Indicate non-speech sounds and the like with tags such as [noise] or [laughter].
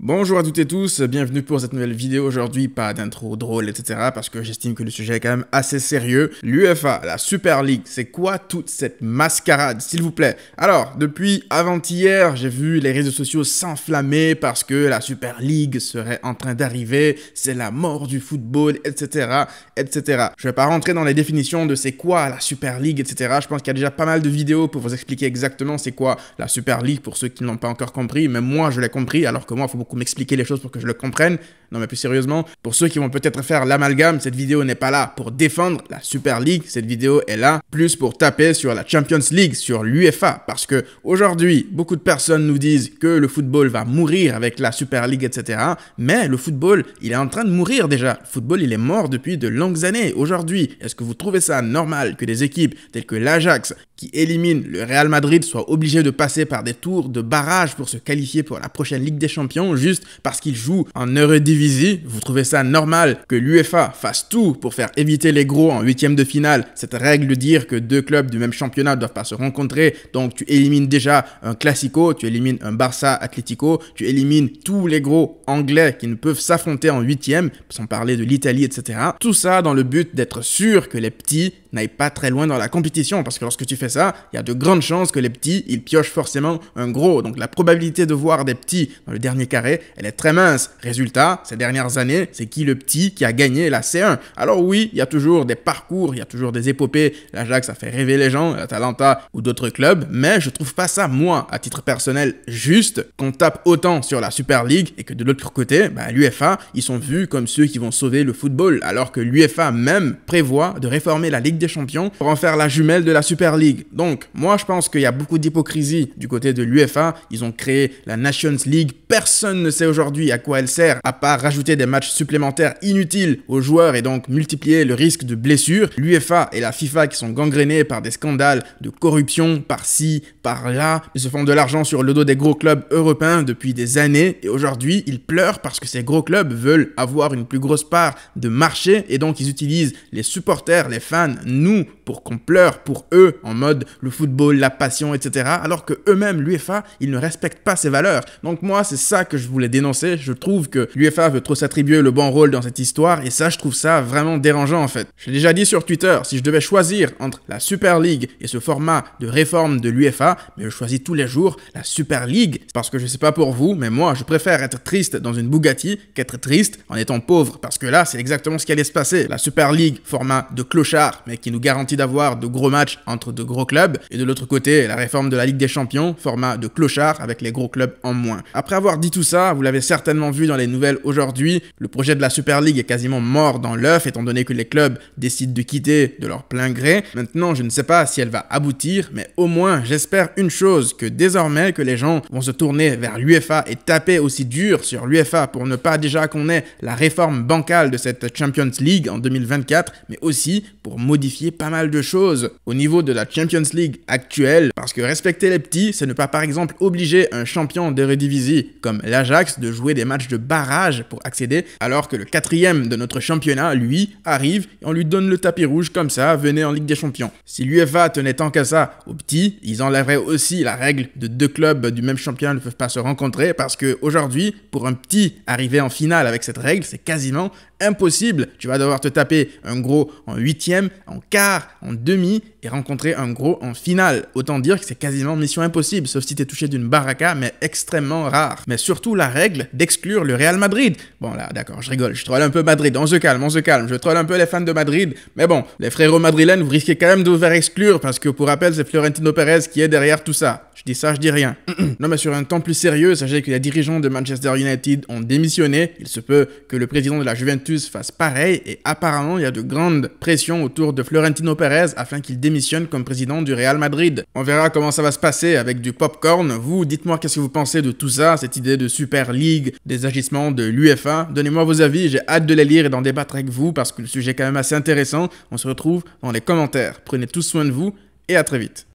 Bonjour à toutes et tous, bienvenue pour cette nouvelle vidéo aujourd'hui, pas d'intro drôle, etc. parce que j'estime que le sujet est quand même assez sérieux. L'UFA, la Super League, c'est quoi toute cette mascarade, s'il vous plaît? Alors, depuis avant-hier, j'ai vu les réseaux sociaux s'enflammer parce que la Super League serait en train d'arriver, c'est la mort du football, etc., etc. Je vais pas rentrer dans les définitions de c'est quoi la Super League, etc. Je pense qu'il y a déjà pas mal de vidéos pour vous expliquer exactement c'est quoi la Super League pour ceux qui n'ont pas encore compris, mais moi je l'ai compris, alors que moi, il faut beaucoup m'expliquer les choses pour que je le comprenne. Non mais plus sérieusement, pour ceux qui vont peut-être faire l'amalgame, cette vidéo n'est pas là pour défendre la Super League, cette vidéo est là plus pour taper sur la Champions League, sur l'UFA, parce que aujourd'hui, beaucoup de personnes nous disent que le football va mourir avec la Super League, etc. Mais le football, il est en train de mourir déjà. Le football, il est mort depuis de longues années. Aujourd'hui, est-ce que vous trouvez ça normal que des équipes telles que l'Ajax, qui éliminent le Real Madrid, soient obligées de passer par des tours de barrage pour se qualifier pour la prochaine Ligue des Champions, juste parce qu'ils jouent en Eredivisie, vous trouvez ça normal que l'UEFA fasse tout pour faire éviter les gros en huitième de finale? Cette règle de dire que deux clubs du même championnat ne doivent pas se rencontrer, donc tu élimines déjà un Classico, tu élimines un Barça Atlético, tu élimines tous les gros anglais qui ne peuvent s'affronter en huitième, sans parler de l'Italie, etc. Tout ça dans le but d'être sûr que les petits n'aillent pas très loin dans la compétition, parce que lorsque tu fais ça, il y a de grandes chances que les petits, ils piochent forcément un gros. Donc la probabilité de voir des petits dans le dernier carré, elle est très mince. Résultat, ces dernières années, c'est qui le petit qui a gagné la C1 Alors oui, il y a toujours des parcours, il y a toujours des épopées. L'Ajax, ça fait rêver les gens, l'Atalanta ou d'autres clubs, mais je trouve pas ça, moi, à titre personnel, juste qu'on tape autant sur la Super League et que de l'autre côté, bah, l'UFA, ils sont vus comme ceux qui vont sauver le football, alors que l'UFA même prévoit de réformer la Ligue des Champions pour en faire la jumelle de la Super League. Donc, moi, je pense qu'il y a beaucoup d'hypocrisie du côté de l'UFA. Ils ont créé la Nations League. Personne ne sait aujourd'hui à quoi elle sert, à part rajouter des matchs supplémentaires inutiles aux joueurs et donc multiplier le risque de blessure. L'UFA et la FIFA qui sont gangrénés par des scandales de corruption par-ci, par-là. Ils se font de l'argent sur le dos des gros clubs européens depuis des années et aujourd'hui, ils pleurent parce que ces gros clubs veulent avoir une plus grosse part de marché et donc ils utilisent les supporters, les fans, nous, pour qu'on pleure pour eux en mode le football, la passion, etc. Alors que eux-mêmes, l'UEFA, ils ne respectent pas ces valeurs. Donc moi, c'est ça que je voulais dénoncer. Je trouve que l'UEFA veut trop s'attribuer le bon rôle dans cette histoire et ça, je trouve ça vraiment dérangeant en fait. J'ai déjà dit sur Twitter, si je devais choisir entre la Super League et ce format de réforme de l'UEFA, mais je choisis tous les jours la Super League parce que je sais pas pour vous, mais moi, je préfère être triste dans une Bugatti qu'être triste en étant pauvre parce que là, c'est exactement ce qui allait se passer. La Super League, format de clochard, mais qui nous garantit d'avoir de gros matchs entre de gros clubs. Et de l'autre côté, la réforme de la Ligue des Champions, format de clochard avec les gros clubs en moins. Après avoir dit tout ça, vous l'avez certainement vu dans les nouvelles aujourd'hui, le projet de la Super League est quasiment mort dans l'œuf étant donné que les clubs décident de quitter de leur plein gré. Maintenant, je ne sais pas si elle va aboutir, mais au moins, j'espère une chose, que désormais que les gens vont se tourner vers l'UFA et taper aussi dur sur l'UFA pour ne pas déjà qu'on ait la réforme bancale de cette Champions League en 2024, mais aussi pour modifier pas mal de choses au niveau de la Champions League actuelle, parce que respecter les petits, c'est ne pas par exemple obliger un champion d'Eredivisie comme l'Ajax de jouer des matchs de barrage pour accéder, alors que le quatrième de notre championnat, lui, arrive et on lui donne le tapis rouge comme ça, venez en Ligue des Champions. Si l'UFA tenait tant qu'à ça aux petits, ils enlèveraient aussi la règle de deux clubs du même championnat ne peuvent pas se rencontrer, parce que aujourd'hui, pour un petit arriver en finale avec cette règle, c'est quasiment impossible. Tu vas devoir te taper un gros en huitième, en quart, en demi et rencontrer un gros en finale. Autant dire que c'est quasiment mission impossible, sauf si tu es touché d'une baraka, mais extrêmement rare. Mais surtout la règle d'exclure le Real Madrid. Bon là, d'accord, je rigole, je troll un peu Madrid, on se calme, on se calme, je troll un peu les fans de Madrid. Mais bon, les frérots madrilènes, vous risquez quand même de vous faire exclure parce que pour rappel, c'est Florentino Pérez qui est derrière tout ça. Je dis ça, je dis rien. [clears throat] non mais sur un temps plus sérieux, sachez que les dirigeants de Manchester United ont démissionné. Il se peut que le président de la Juventus fasse pareil et apparemment il y a de grandes pressions autour de Florentino Pérez afin qu'il démissionne comme du Real Madrid. On verra comment ça va se passer avec du popcorn. Vous, dites-moi qu'est-ce que vous pensez de tout ça, cette idée de Super League, des agissements de l'UFA. Donnez-moi vos avis, j'ai hâte de les lire et d'en débattre avec vous parce que le sujet est quand même assez intéressant. On se retrouve dans les commentaires. Prenez tous soin de vous et à très vite.